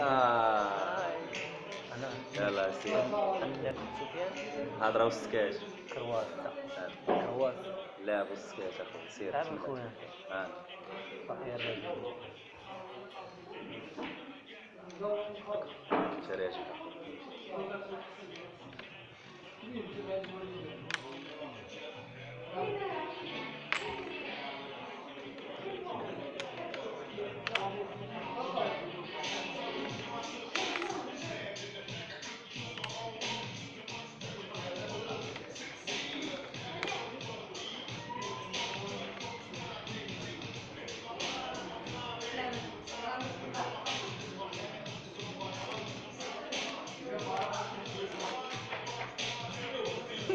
سير عندك سفيان هذا راه السكاش كرواس كرواس لعبوا السكاش اخويا سير تعرف خويا آه. صحيح الرجل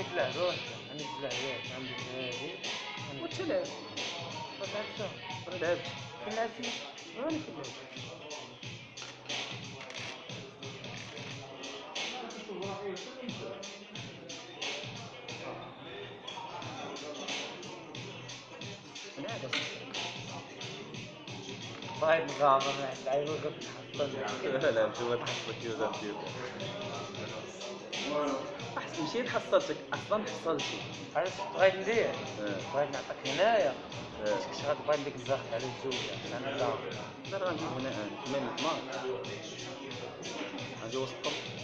عندك لعبة عندك لعبات عندك هذه وتلعب ما تعرفش ما لعبتش فين لعبت طيب مقاومة لعيبة قبل حصل لا شو ما تحصلك يوزر ديالك أحسن مشيت حصلتك أصلا حصلتي عرفت؟ بغيت ندير. آه بغيت نعطيك هنايا. آه كنت غادي بغيت نديك الزهر على الزوجة. أنا لا لا راه هنا آه. كمان الحمار غنجي وسطهم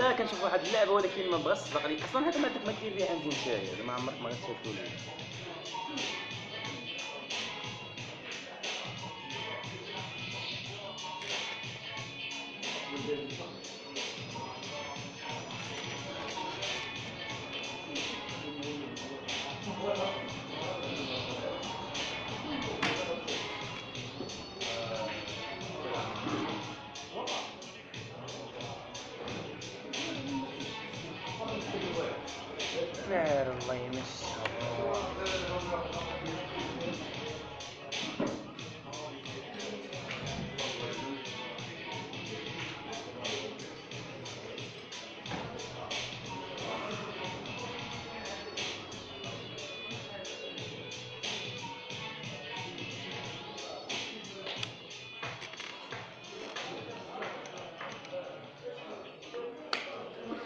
لا كنشوف واحد اللعبة ولكن ما بغاش تسبق لي. أصلا هذا ما ما كاين فيه عندي مشاهد هذا ما عمرك ما غتشوفوا Verlemiş.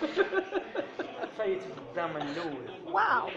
Ha ha ha ha. Wow.